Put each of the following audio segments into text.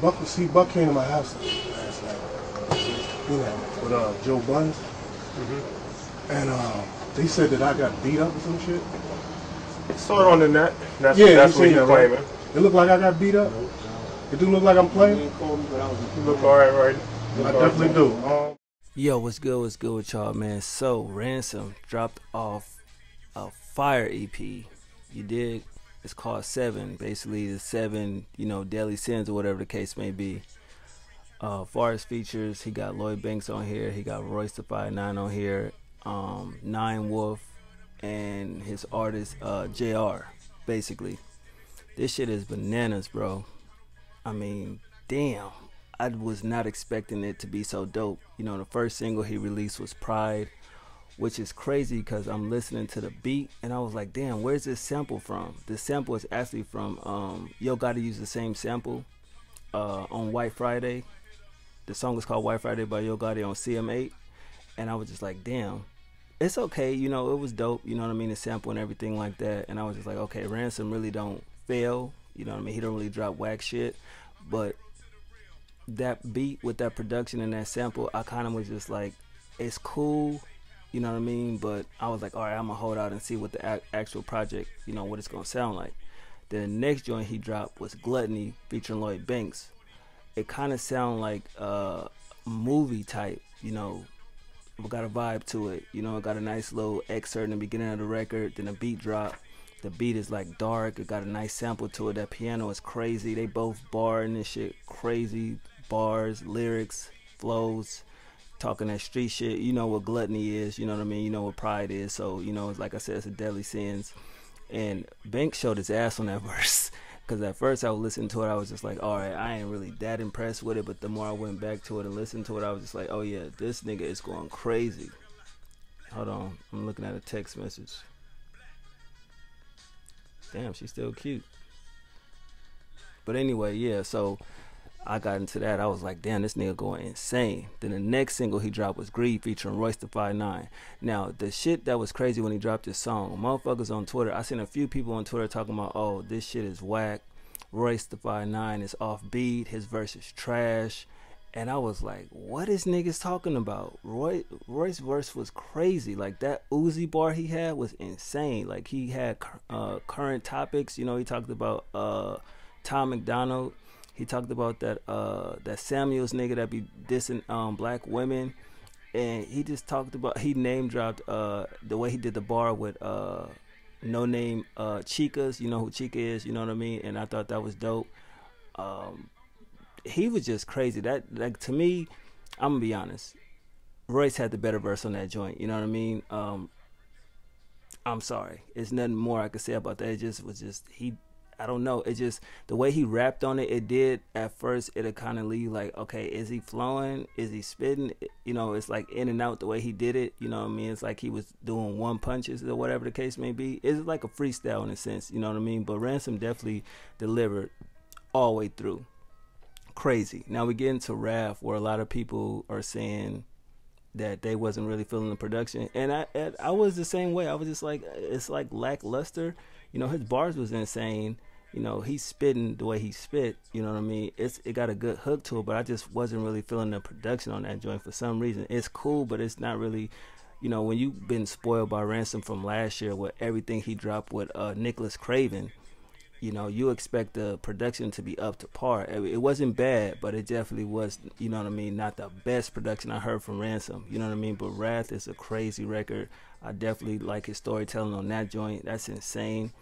Buck, see, Buck came to my house last night. You know, with uh, Joe Buns. Mm-hmm. And um, they said that I got beat up or some shit. Saw it on the net. That's, Yeah, that's you what seen he's that, right? It looked like I got beat up. It do look like I'm playing. You look all right, right? You I look all right. definitely do. Um, Yo, what's good? What's good with y'all, man? So, Ransom dropped off a fire EP. You dig? It's called Seven. Basically, the seven, you know, deadly sins or whatever the case may be. Uh, far as features, he got Lloyd Banks on here. He got Royce da Five Nine on here. Um, Nine Wolf and his artist uh, Jr. Basically, this shit is bananas, bro. I mean, damn. I was not expecting it to be so dope. You know, the first single he released was Pride, which is crazy because I'm listening to the beat and I was like, damn, where's this sample from? The sample is actually from um, Yo Gotti Use the Same Sample uh, on White Friday. The song is called White Friday by Yo Gotti on CM8. And I was just like, damn, it's okay. You know, it was dope. You know what I mean? The sample and everything like that. And I was just like, okay, Ransom really don't fail. You know what I mean? He don't really drop whack shit. But that beat with that production and that sample, I kind of was just like, it's cool, you know what I mean? But I was like, all right, I'm gonna hold out and see what the ac- actual project, you know, what it's gonna sound like. The next joint he dropped was Gluttony featuring Lloyd Banks. It kind of sound like uh, movie type, you know, got a vibe to it. You know, it got a nice little excerpt in the beginning of the record, then a beat drop. The beat is like dark. It got a nice sample to it. That piano is crazy. They both bar and this shit crazy bars, lyrics, flows, talking that street shit. You know what gluttony is. You know what I mean. You know what pride is. So you know, it's like I said, it's a deadly sins. And Banks showed his ass on that verse. Cause at first I was listening to it, I was just like, all right, I ain't really that impressed with it. But the more I went back to it and listened to it, I was just like, oh yeah, this nigga is going crazy. Hold on, I'm looking at a text message. Damn, she's still cute. But anyway, yeah, so I got into that. I was like, damn, this nigga going insane. Then the next single he dropped was Greed featuring Royce da Five Nine. Now, the shit that was crazy when he dropped this song, motherfuckers on Twitter, I seen a few people on Twitter talking about, oh, this shit is whack. Royce da Five Nine is off beat. His verse is trash. And I was like, what is niggas talking about? Roy Roy's verse was crazy. Like that Uzi bar he had was insane. Like he had uh, current topics. You know, he talked about uh, Tom MacDonald. He talked about that uh, that Samuels nigga that be dissing um, black women. And he just talked about he name dropped uh, the way he did the bar with uh, no name uh, Chika's. You know who Chika is. You know what I mean. And I thought that was dope. Um, he was just crazy. That like to me, I'm gonna be honest. Royce had the better verse on that joint. You know what I mean? Um, I'm sorry. It's nothing more I could say about that. It just was just he. I don't know. It just the way he rapped on it. It did at first. It'll kind of leave like, okay, is he flowing? Is he spitting? You know, it's like in and out the way he did it. You know what I mean? It's like he was doing one punches or whatever the case may be. It's like a freestyle in a sense. You know what I mean? But Ransom definitely delivered all the way through crazy. Now we get into Wrath, where a lot of people are saying that they wasn't really feeling the production, and I and I was the same way. I was just like, it's like lackluster. You know, his bars was insane. You know, he's spitting the way he spit. You know what I mean? It's it got a good hook to it, but I just wasn't really feeling the production on that joint for some reason. It's cool, but it's not really. You know, when you've been spoiled by Ransom from last year with everything he dropped with uh, Nicholas Craven, you know, you expect the production to be up to par. It wasn't bad, but it definitely was, you know what I mean, not the best production I heard from Ransom. You know what I mean? But Wrath is a crazy record. I definitely like his storytelling on that joint. That's insane.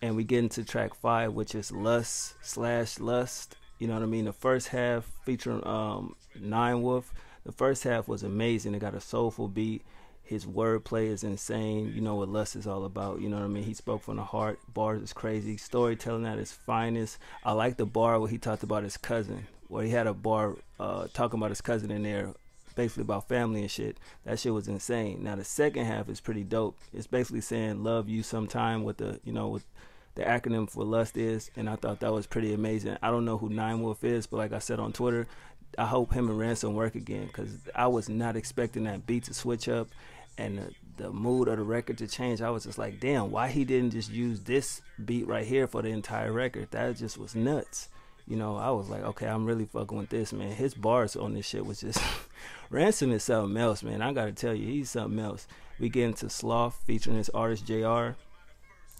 And we get into track five, which is Lust slash Lust. You know what I mean? The first half featuring um, Nine Wolf. The first half was amazing. It got a soulful beat. His wordplay is insane. You know what Lust is all about. You know what I mean? He spoke from the heart. Bars is crazy. Storytelling at its finest. I like the bar where he talked about his cousin, where he had a bar uh, talking about his cousin in there, basically about family and shit. That shit was insane. Now the second half is pretty dope. It's basically saying love you sometime with the you know with the acronym for Lust is, and I thought that was pretty amazing. I don't know who Nine Wolf is, but like I said on Twitter, I hope him and Ransom work again because I was not expecting that beat to switch up and the, the mood of the record to change. I was just like, damn, why he didn't just use this beat right here for the entire record? That just was nuts. you know, I was like, okay, I'm really fucking with this, man. His bars on this shit was just Ransom is something else, man. I gotta tell you, he's something else. We get into Sloth featuring this artist JR.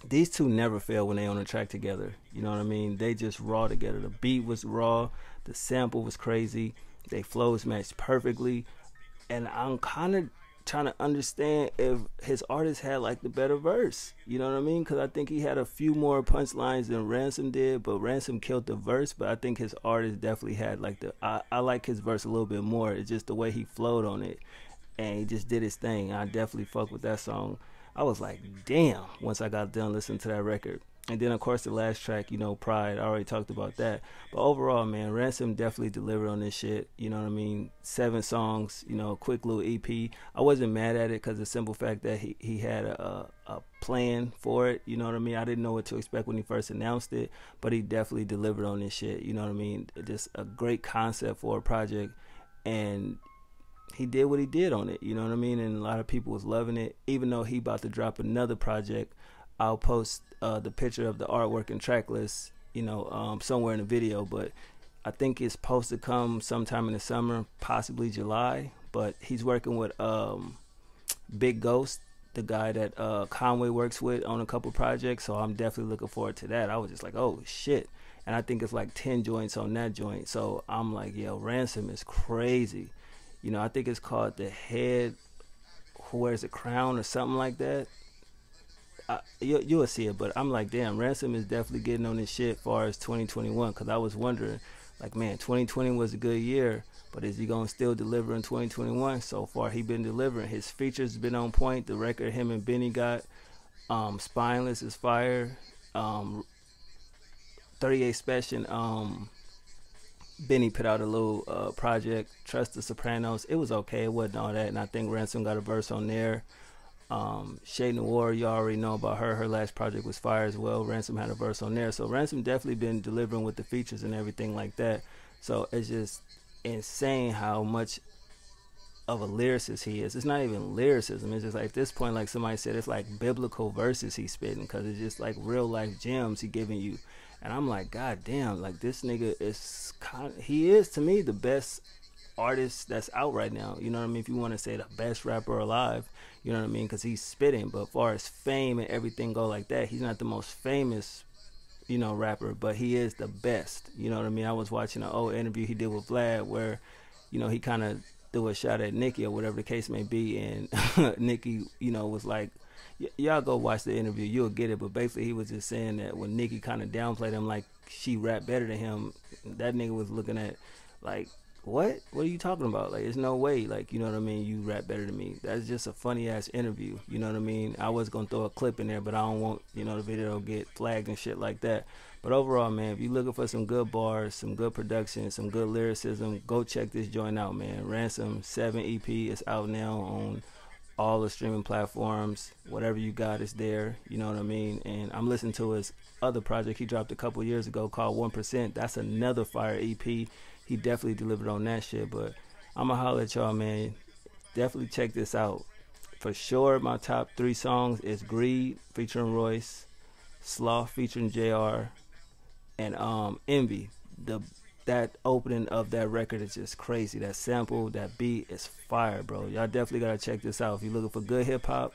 These two never fail when they on a track together. You know what I mean? They just raw together. The beat was raw, the sample was crazy, they flows matched perfectly. And I'm kind of trying to understand if his artist had like the better verse. You know what I mean? Because I think he had a few more punchlines than Ransom did, but Ransom killed the verse. But I think his artist definitely had like the. I, I like his verse a little bit more. It's just the way he flowed on it, and he just did his thing. I definitely fuck with that song. I was like, damn. Once I got done listening to that record, and then of course the last track, you know, Pride. I already talked about that. But overall, man, Ransom definitely delivered on this shit. You know what I mean? Seven songs, you know, quick little EP. I wasn't mad at it because the simple fact that he he had a, a plan for it. You know what I mean? I didn't know what to expect when he first announced it, but he definitely delivered on this shit. You know what I mean? Just a great concept for a project, and he did what he did on it. You know what I mean? And a lot of people was loving it, even though he about to drop another project I'll post uh, the picture of the artwork and track list, you know, um, somewhere in the video. But I think it's supposed to come sometime in the summer, possibly July. But he's working with um, Big Ghost, the guy that uh, Conway works with on a couple projects. So I'm definitely looking forward to that. I was just like, oh shit. And I think it's like 10 joints on that joint. So I'm like, yo, Ransom is crazy. You know, I think it's called The Head Who Wears a Crown or something like that. I, you, you'll see it, but I'm like, damn, Ransom is definitely getting on this shit far as 2021 because I was wondering, like, man, 2020 was a good year, but is he gonna still deliver in 2021? So far, he been delivering. His features been on point. The record him and Benny got, um, Spineless is fire. Um, 38 Special, um, Benny put out a little uh, project, Trust the Sopranos. It was okay. It wasn't all that, and I think Ransom got a verse on there. Um, Che Noir, you already know about her. Her last project was Fire as well. Ransom had a verse on there. So Ransom definitely been delivering with the features and everything like that. So it's just insane how much of a lyricist he is. It's not even lyricism. It's just like at this point, like somebody said, it's like biblical verses he's spitting because it's just like real life gems he giving you. And I'm like, God damn, like this nigga is kind. Of, he is to me the best artist that's out right now. You know what I mean? If you want to say the best rapper alive, you know what I mean? Because he's spitting. But as far as fame and everything go like that, he's not the most famous, you know, rapper, but he is the best. You know what I mean? I was watching an old interview he did with Vlad where, you know, he kind of threw a shot at Nicki or whatever the case may be, and Nicki, you know, was like, y'all go watch the interview, you'll get it. But basically, he was just saying that when Nicki kind of downplayed him, like she rapped better than him, that nigga was looking at like what? What are you talking about? Like, there's no way. Like, you know what I mean? You rap better than me. That's just a funny ass interview. You know what I mean? I was gonna throw a clip in there, but I don't want you know the video get flagged and shit like that. But overall, man, if you're looking for some good bars, some good production, some good lyricism, go check this joint out, man. Ransom Seven EP is out now on all the streaming platforms. Whatever you got is there. You know what I mean? And I'm listening to his other project he dropped a couple years ago called One Percent. That's another fire EP he definitely delivered on that shit. But I'ma holler at y'all, man. Definitely check this out. For sure, my top three songs is Greed featuring Royce, Sloth featuring JR, and um Envy. The that opening of that record is just crazy. That sample, that beat is fire, bro. Y'all definitely gotta check this out. If you're looking for good hip hop,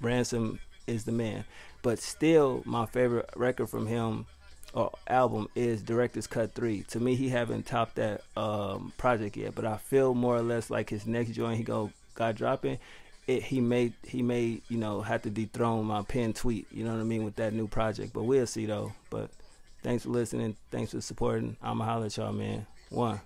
Ransom is the man. But still, my favorite record from him or album is Director's Cut Three. To me, he haven't topped that um, project yet, but I feel more or less like his next joint he go got dropping. It, he may he may you know have to dethrone my pen tweet. You know what I mean with that new project, but we'll see though. But thanks for listening. Thanks for supporting. I'ma holler at y'all, man. One.